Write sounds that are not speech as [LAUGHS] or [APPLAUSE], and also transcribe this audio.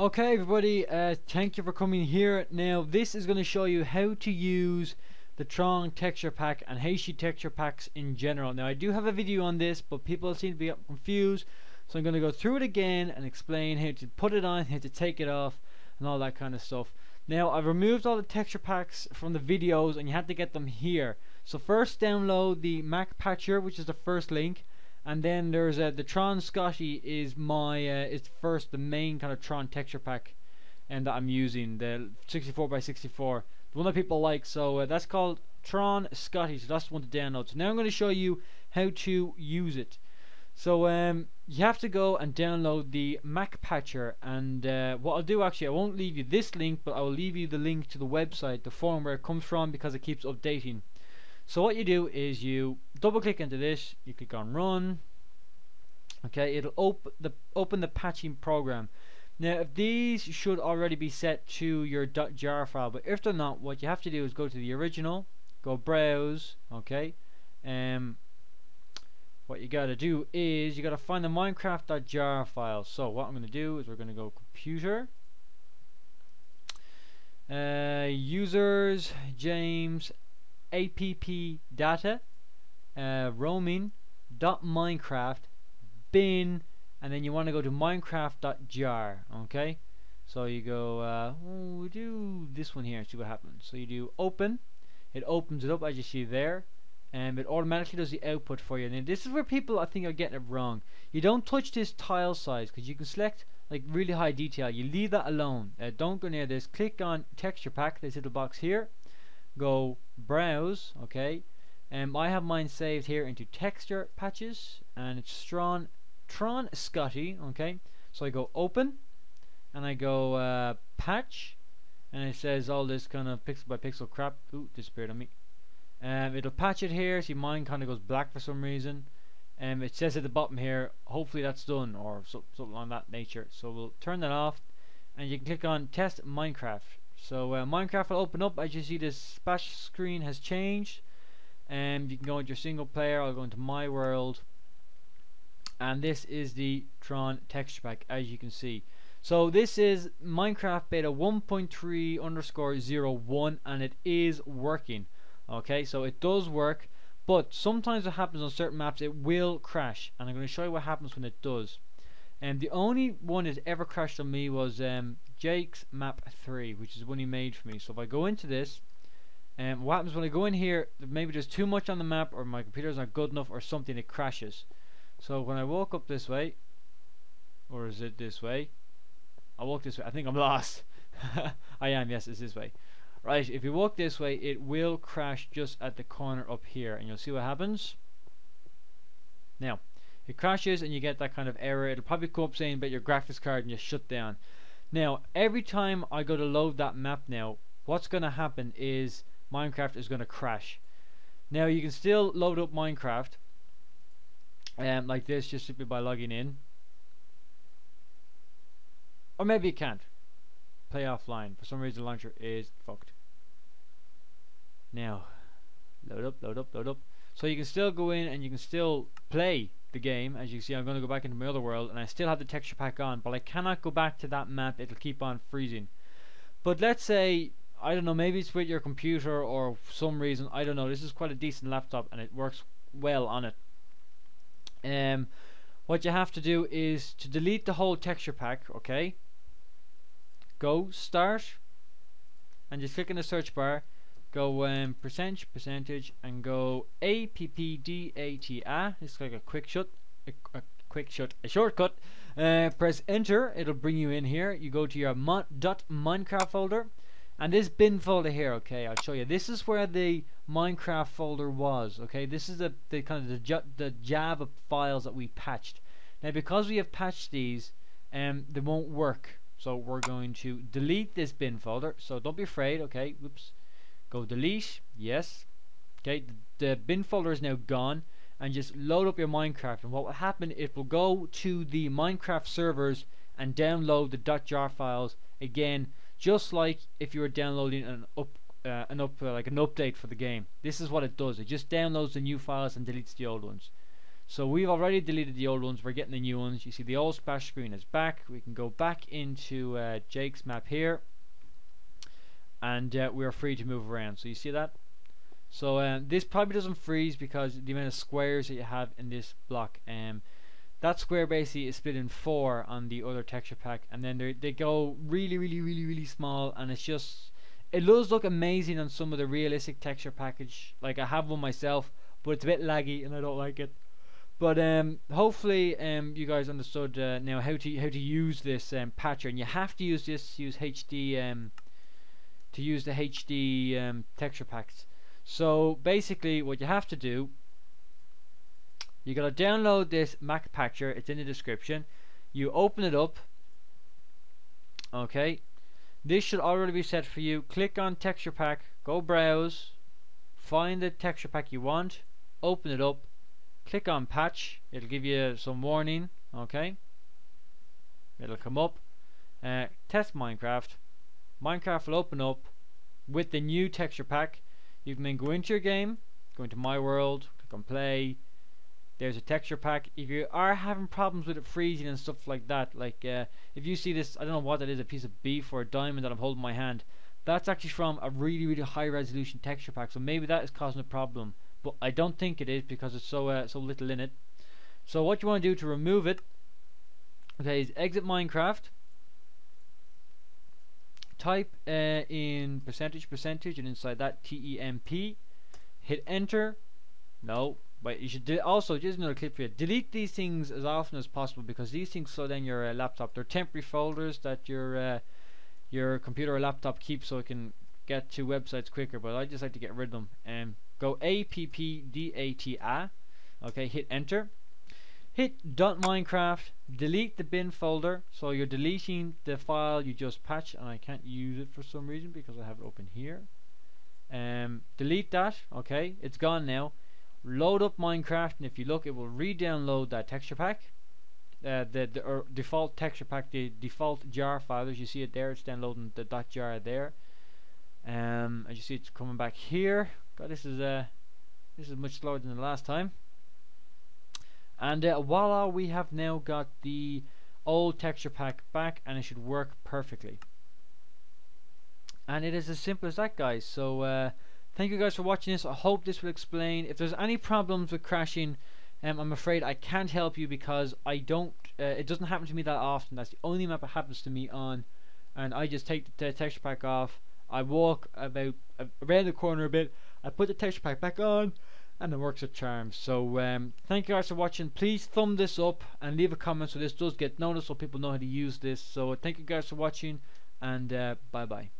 Okay everybody, uh, thank you for coming here. Now this is going to show you how to use the Tron texture pack and HD texture packs in general. Now I do have a video on this but people seem to be confused so I'm going to go through it again and explain how to put it on, how to take it off and all that kind of stuff. Now I've removed all the texture packs from the videos and you have to get them here. So first download the McPatcher which is the first link and then there's uh, the Tron Scotty is my uh, is first the main kind of Tron texture pack and that I'm using the 64 by 64 the one that people like so uh, that's called Tron Scotty so that's the one to download. So now I'm going to show you how to use it. So um, you have to go and download the McPatcher and uh, what I'll do actually I won't leave you this link but I will leave you the link to the website the forum where it comes from because it keeps updating so what you do is you double click into this, you click on run. Okay, it'll open the open the patching program. Now if these should already be set to your .jar file, but if they're not, what you have to do is go to the original, go browse, okay, um what you gotta do is you gotta find the minecraft.jar file. So what I'm gonna do is we're gonna go computer uh, users James app data uh, roaming dot minecraft bin and then you want to go to minecraft.jar okay? So you go uh, we do this one here and see what happens. So you do open it opens it up as you see there and it automatically does the output for you. And this is where people I think are getting it wrong. You don't touch this tile size because you can select like really high detail. You leave that alone. Uh, don't go near this. Click on texture pack this little box here go browse okay? And um, I have mine saved here into texture patches and it's Tron Tron Scotty okay? So I go open and I go uh, patch and it says all this kind of pixel by pixel crap. Ooh disappeared on me. Um, it'll patch it here. See mine kind of goes black for some reason. And um, it says at the bottom here hopefully that's done or so, something on that nature. So we'll turn that off and you can click on test Minecraft so uh, Minecraft will open up. As you see this splash screen has changed. And you can go into your single player I'll go into my world. And this is the Tron texture pack as you can see. So this is Minecraft beta 1.3 underscore 01 and it is working. Okay so it does work but sometimes what happens on certain maps it will crash. And I'm going to show you what happens when it does. And the only one that ever crashed on me was um, Jake's map 3 which is one he made for me. So if I go into this and um, what happens when I go in here maybe there's too much on the map or my computer's not good enough or something it crashes. So when I walk up this way or is it this way? I walk this way. I think I'm [LAUGHS] lost. [LAUGHS] I am yes it's this way. Right if you walk this way it will crash just at the corner up here and you'll see what happens? Now it crashes and you get that kind of error. It'll probably come up saying about your graphics card and just shut down now, every time I go to load that map now, what's going to happen is Minecraft is going to crash. Now, you can still load up Minecraft um, like this just simply by logging in. Or maybe you can't. Play offline. For some reason, the launcher is fucked. Now, load up, load up, load up. So you can still go in and you can still play the game as you see I'm going to go back into my other world and I still have the texture pack on but I cannot go back to that map. It'll keep on freezing. But let's say I don't know maybe it's with your computer or some reason I don't know this is quite a decent laptop and it works well on it. Um, what you have to do is to delete the whole texture pack okay? Go start and just click in the search bar go um, percentage percentage and go appdata it's like a quick shut a, a quick shut a shortcut. Uh, press enter. It'll bring you in here. You go to your mon dot minecraft folder. And this bin folder here okay I'll show you. This is where the minecraft folder was okay? This is the, the kind of the, the java files that we patched. Now because we have patched these um, they won't work. So we're going to delete this bin folder. So don't be afraid okay? Whoops go delete yes. Okay the, the bin folder is now gone and just load up your Minecraft. And what will happen it will go to the Minecraft servers and download the .jar files again just like if you were downloading an up uh, an up uh, like an update for the game. This is what it does it just downloads the new files and deletes the old ones. So we've already deleted the old ones we're getting the new ones. You see the old splash screen is back we can go back into uh, Jake's map here and uh, we're free to move around. So you see that? So um, this probably doesn't freeze because the amount of squares that you have in this block um, that square basically is split in four on the other texture pack and then they go really really really really small and it's just it does look amazing on some of the realistic texture package. Like I have one myself but it's a bit laggy and I don't like it. But um, hopefully um, you guys understood uh, now how to how to use this um, patcher and you have to use this use HD um, to use the HD um, texture packs. So basically what you have to do you gotta download this McPatcher it's in the description. You open it up. Okay. This should already be set for you. Click on texture pack. Go browse. Find the texture pack you want. Open it up. Click on patch. It'll give you some warning. Okay. It'll come up. Uh, test Minecraft Minecraft will open up with the new texture pack. You can then go into your game go into my world click on play. There's a texture pack. If you are having problems with it freezing and stuff like that like uh, if you see this I don't know what that is a piece of beef or a diamond that I'm holding in my hand that's actually from a really really high resolution texture pack. So maybe that is causing a problem but I don't think it is because it's so uh, so little in it. So what you want to do to remove it okay is exit Minecraft type uh, in percentage percentage and inside that temp hit enter. No but you should also just another clip here. Delete these things as often as possible because these things slow down your uh, laptop. They're temporary folders that your uh, your computer or laptop keeps so it can get to websites quicker but I just like to get rid of them. And um, go appdata okay hit enter hit .minecraft delete the bin folder. So you're deleting the file you just patched and I can't use it for some reason because I have it open here. Um, delete that okay it's gone now. Load up Minecraft and if you look it will re-download that texture pack. Uh, the, the default texture pack the default jar file as you see it there it's downloading the dot jar there. Um, as you see it's coming back here. God this is uh, this is much slower than the last time and uh, voila we have now got the old texture pack back and it should work perfectly. And it is as simple as that guys. So uh, thank you guys for watching this. I hope this will explain. If there's any problems with crashing um, I'm afraid I can't help you because I don't uh, it doesn't happen to me that often. That's the only map it happens to me on. And I just take the texture pack off. I walk about uh, around the corner a bit. I put the texture pack back on and it works a charm so um, thank you guys for watching. Please thumb this up and leave a comment so this does get noticed so people know how to use this. So thank you guys for watching and uh, bye bye